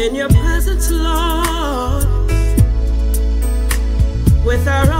in your presence, Lord, with our own.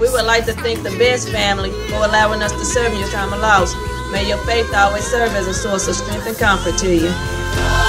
we would like to thank the Bess family for allowing us to serve in your time of loss. May your faith always serve as a source of strength and comfort to you.